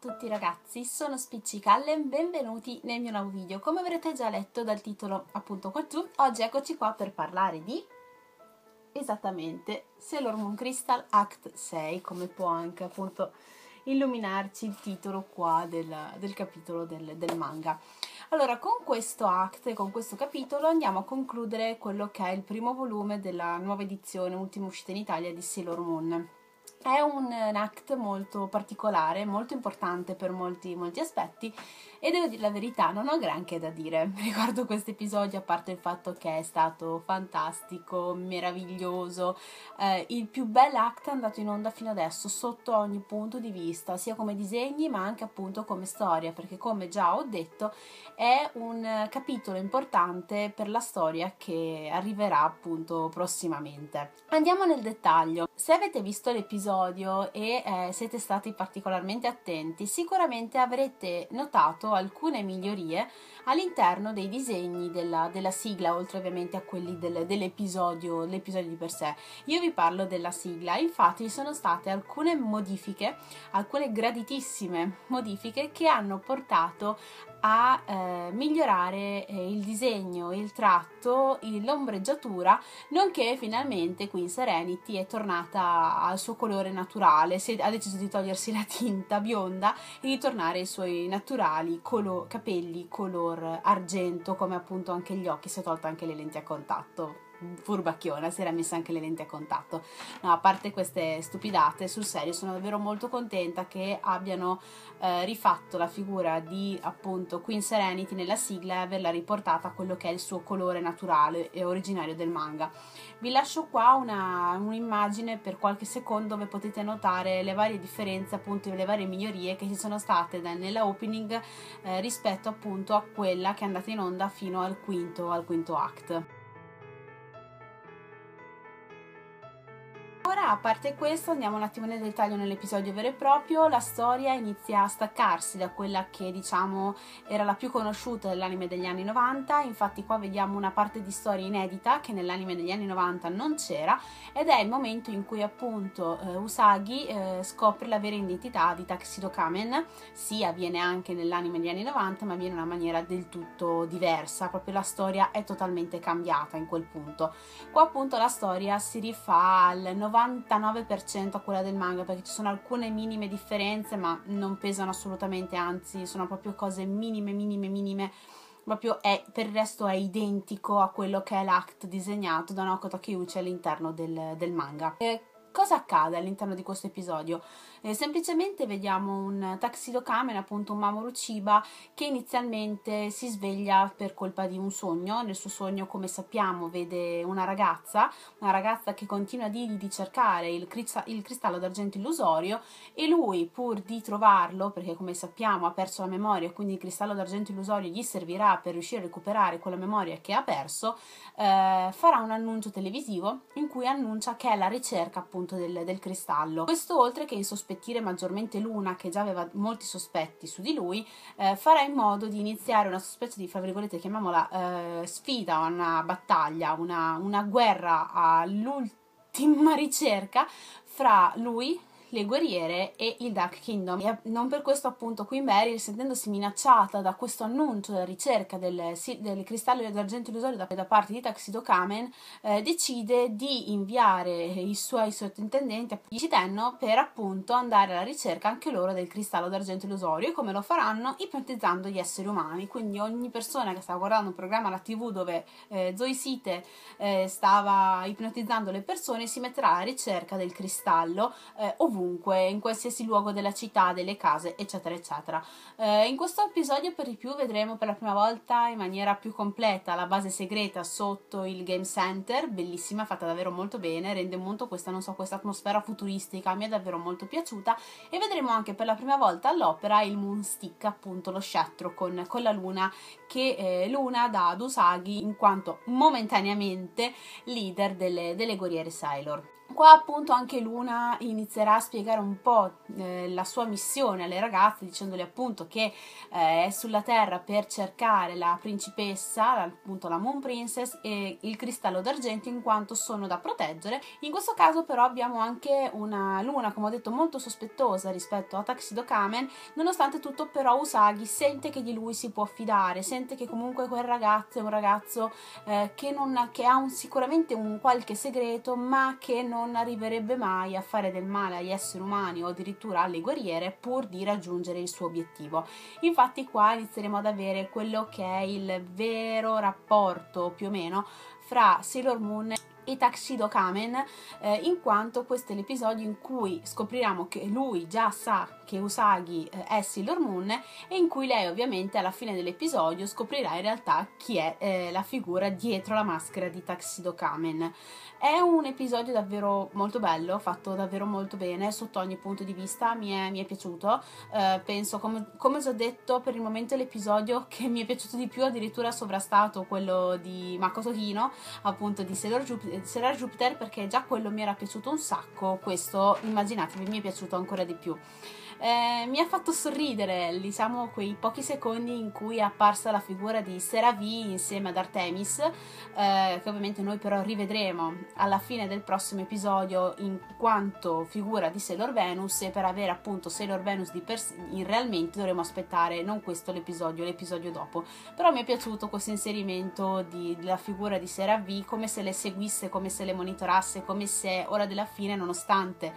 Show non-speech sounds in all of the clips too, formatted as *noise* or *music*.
tutti ragazzi, sono Spiccicalle e benvenuti nel mio nuovo video. Come avrete già letto dal titolo appunto qua giù, oggi eccoci qua per parlare di esattamente Sailor Moon Crystal Act 6, come può anche appunto illuminarci il titolo qua del, del capitolo del, del manga. Allora, con questo act e con questo capitolo andiamo a concludere quello che è il primo volume della nuova edizione, ultima uscita in Italia di Sailor Moon. È un, act molto particolare, molto importante per molti, molti aspetti e devo dire la verità, non ho granché da dire *laughs* riguardo questo episodio, a parte il fatto che è stato fantastico, meraviglioso, eh, il più bel act è andato in onda fino adesso sotto ogni punto di vista, sia come disegni ma anche appunto come storia, perché come già ho detto è un capitolo importante per la storia che arriverà appunto prossimamente. Andiamo nel dettaglio. Se avete visto l'episodio e eh, siete stati particolarmente attenti, sicuramente avrete notato alcune migliorie all'interno dei disegni della, della, sigla, oltre ovviamente a quelli del, dell'episodio, l'episodio di per sé. Io vi parlo della sigla, infatti ci sono state alcune modifiche, alcune graditissime modifiche che hanno portato a eh, migliorare eh, il disegno, il tratto, l'ombreggiatura, nonché finalmente qui in Serenity è tornata al suo colore naturale, si ha deciso di togliersi la tinta bionda e di tornare ai suoi naturali colo- capelli color argento, come appunto anche gli occhi, si è tolta anche le lenti a contatto furbacchiona, si era messa anche le lenti a contatto. No, a parte queste stupidate, sul serio sono davvero molto contenta che abbiano eh, rifatto la figura di appunto Queen Serenity nella sigla e averla riportata a quello che è il suo colore naturale e originario del manga. Vi lascio qua una, un'immagine per qualche secondo dove potete notare le varie differenze, appunto le varie migliorie che ci sono state nella opening eh, rispetto appunto a quella che è andata in onda fino al quinto, al quinto act. Ora, a parte questo, andiamo un attimo nel dettaglio nell'episodio vero e proprio. La storia inizia a staccarsi da quella che diciamo era la più conosciuta dell'anime degli anni 90. Infatti, qua vediamo una parte di storia inedita che nell'anime degli anni 90 non c'era, ed è il momento in cui appunto eh, Usagi eh, scopre la vera identità di Taxido Kamen. Sì, avviene anche nell'anime degli anni 90, ma avviene in una maniera del tutto diversa. Proprio la storia è totalmente cambiata in quel punto. Qua appunto la storia si rifà al 90 99% a quella del manga perché ci sono alcune minime differenze ma non pesano assolutamente anzi sono proprio cose minime minime minime. Proprio è, per il resto è identico a quello che è l'act disegnato da Naoko Takeuchi all'interno del, del manga. E cosa accade all'interno di questo episodio? Eh, semplicemente vediamo un Taxido Kamen, appunto un Mamoru Chiba, che inizialmente si sveglia per colpa di un sogno. Nel suo sogno, come sappiamo, vede una ragazza, una ragazza che continua a dirgli di cercare il, crista- il cristallo d'argento illusorio e lui, pur di trovarlo, perché come sappiamo ha perso la memoria, quindi il cristallo d'argento illusorio gli servirà per riuscire a recuperare quella memoria che ha perso, eh, farà un annuncio televisivo in cui annuncia che è la ricerca appunto del, del cristallo. Questo oltre che insospettire maggiormente Luna, che già aveva molti sospetti su di lui, eh, farà in modo di iniziare una specie di, fra virgolette, chiamiamola eh, sfida, una battaglia, una, una guerra all'ultima ricerca fra lui, le guerriere e il Dark Kingdom. E non per questo appunto Queen Mary, sentendosi minacciata da questo annuncio della ricerca del, del cristallo d'argento illusorio da, da, parte di Taxido Kamen, eh, decide di inviare i suoi sottintendenti a Tenno per appunto andare alla ricerca anche loro del cristallo d'argento illusorio e come lo faranno? Ipnotizzando gli esseri umani. Quindi ogni persona che stava guardando un programma alla tv dove eh, Zoe Site eh, stava ipnotizzando le persone si metterà alla ricerca del cristallo eh, ovunque ovunque, in qualsiasi luogo della città, delle case, eccetera, eccetera. Eh, in questo episodio per di più vedremo per la prima volta in maniera più completa la base segreta sotto il Game Center, bellissima, fatta davvero molto bene, rende molto questa, non so, questa atmosfera futuristica, mi è davvero molto piaciuta e vedremo anche per la prima volta all'opera il Moonstick, appunto lo scettro con, con la luna che eh, Luna dà ad Usagi in quanto momentaneamente leader delle, delle guerriere Sailor. Qua appunto anche Luna inizierà a spiegare un po' eh, la sua missione alle ragazze dicendole appunto che eh, è sulla Terra per cercare la principessa, appunto la Moon Princess e il cristallo d'argento in quanto sono da proteggere. In questo caso però abbiamo anche una Luna, come ho detto, molto sospettosa rispetto a Taxido Kamen, nonostante tutto però Usagi sente che di lui si può fidare, sente che comunque quel ragazzo è un ragazzo eh, che, non, che ha un, sicuramente un qualche segreto ma che non non arriverebbe mai a fare del male agli esseri umani o addirittura alle guerriere pur di raggiungere il suo obiettivo. Infatti qua inizieremo ad avere quello che è il vero rapporto più o meno fra Sailor Moon e Taxido Kamen eh, in quanto questo è l'episodio in cui scopriremo che lui già sa che Usagi eh, è Sailor Moon e in cui lei ovviamente alla fine dell'episodio scoprirà in realtà chi è eh, la figura dietro la maschera di Taxido Kamen. È un episodio davvero molto bello, fatto davvero molto bene sotto ogni punto di vista, mi è, mi è piaciuto. Eh, penso, come, come ho detto, per il momento l'episodio che mi è piaciuto di più addirittura sovrastato quello di Makoto Hino, appunto di Sailor Jupiter, Sailor Jupiter, perché già quello mi era piaciuto un sacco, questo immaginatevi mi è piaciuto ancora di più. Eh, mi ha fatto sorridere, diciamo, quei pochi secondi in cui è apparsa la figura di Seravi insieme ad Artemis, eh, che ovviamente noi però rivedremo alla fine del prossimo episodio in quanto figura di Sailor Venus e per avere appunto Sailor Venus di per sé, realmente dovremo aspettare non questo l'episodio, l'episodio dopo. Però mi è piaciuto questo inserimento di, della figura di Seravi come se le seguisse, come se le monitorasse, come se ora della fine, nonostante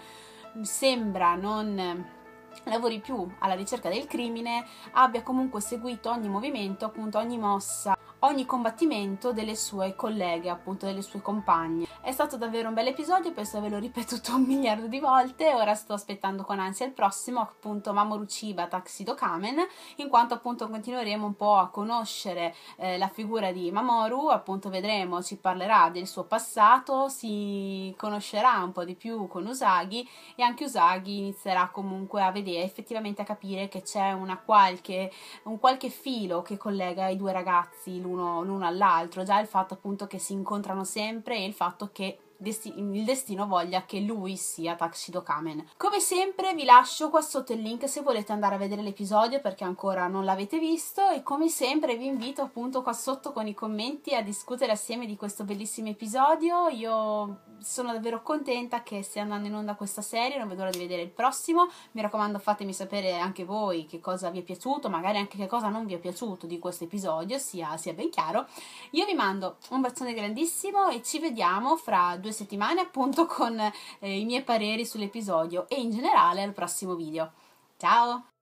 sembra non lavori più alla ricerca del crimine, abbia comunque seguito ogni movimento, appunto ogni mossa ogni combattimento delle sue colleghe, appunto delle sue compagne. È stato davvero un bel episodio, penso di averlo ripetuto un miliardo di volte, ora sto aspettando con ansia il prossimo, appunto Mamoru Chiba Taxido Kamen, in quanto appunto continueremo un po' a conoscere eh, la figura di Mamoru, appunto vedremo, ci parlerà del suo passato, si conoscerà un po' di più con Usagi e anche Usagi inizierà comunque a vedere, effettivamente a capire che c'è qualche, un qualche filo che collega i due ragazzi, l'uno, l'uno all'altro, già il fatto appunto che si incontrano sempre e il fatto che il destino voglia che lui sia Taxido Kamen. Come sempre vi lascio qua sotto il link se volete andare a vedere l'episodio perché ancora non l'avete visto e come sempre vi invito appunto qua sotto con i commenti a discutere assieme di questo bellissimo episodio. Io sono davvero contenta che stia andando in onda questa serie, non vedo l'ora di vedere il prossimo. Mi raccomando, fatemi sapere anche voi che cosa vi è piaciuto, magari anche che cosa non vi è piaciuto di questo episodio, sia, sia ben chiaro. Io vi mando un bacione grandissimo e ci vediamo fra due settimane appunto con eh, i miei pareri sull'episodio e in generale al prossimo video. Ciao!